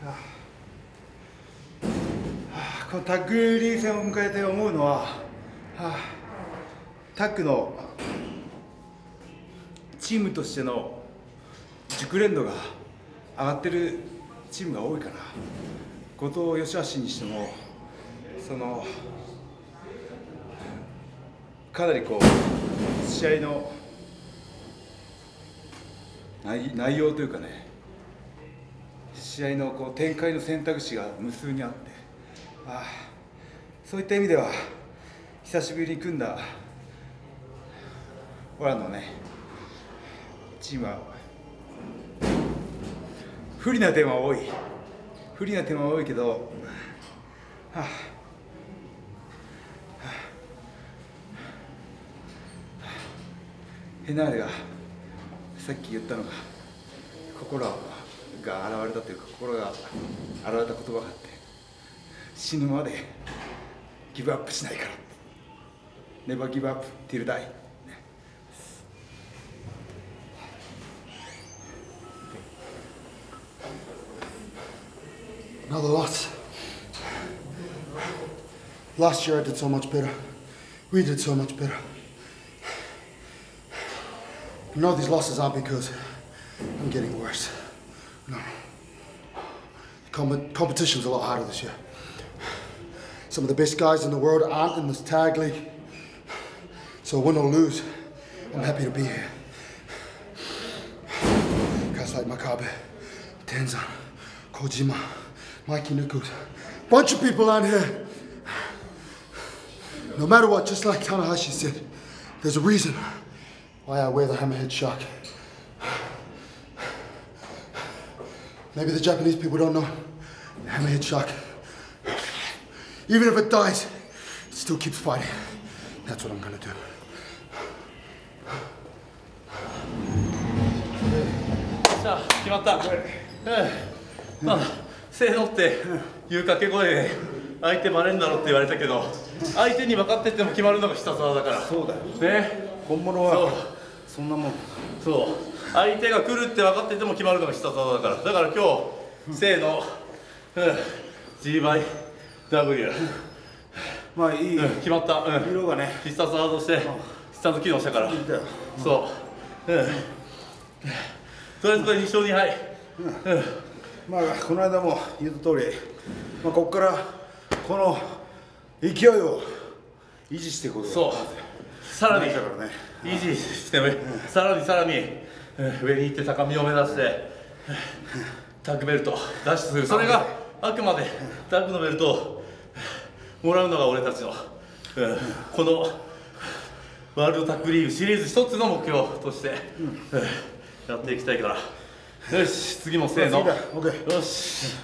このタッグリーグ戦を迎えて思うのは、はあ、タッグのチームとしての熟練度が上がってるチームが多いかな。後藤義橋にしてもそのかなりこう試合の内内容というかね試合のこう展開の選択肢が無数にあってあそういった意味では久しぶりに組んだオラのねチームは不利な点は多い。不利な点は多いけど、はあヘナーレがさっき言ったのが心が現れたというか心が現れた言葉があって死ぬまでギブアップしないからネバギブアップティルダイ Another loss. Last year I did so much better. We did so much better. No, these losses aren't because I'm getting worse. No. Com- competition's a lot harder this year. Some of the best guys in the world aren't in this tag league. So win or lose, I'm happy to be here. Guys like Makabe, Tenzan, Kojima, Mikey Nukus, bunch of people on here. No matter what, just like Tanahashi said, there's a reason why I wear the hammerhead shark. Maybe the Japanese people don't know the hammerhead shark. Even if it dies, it still keeps fighting. That's what I'm gonna do. さあ決まった、うんまあせーのっていう掛け声で相手バレんだろって言われたけど相手に分かってても決まるのが必殺技だからそうだよね本物そうはそんなもん。そう。相手が来るって分かってても決まるのが必殺技だから。だから今日、せーの、うん、G バイ W、まあいい、うん、決まった、うん、色がね。必殺技としてちゃんと機能したから。いいんそう、うん、とりあえずこれ2勝2敗、うん。まあこの間も言った通り、まあ、ここからこの勢いを維持していくこと。がそうさらに。維持して、さらにさらに、うん上に行って高みを目指して、うんタッグベルト脱出するそれがあくまでタッグのベルトをもらうのが俺たちの、うんこのワールドタッグリーグシリーズ一つの目標として、うんやっていきたいから。よし次もせーの。よし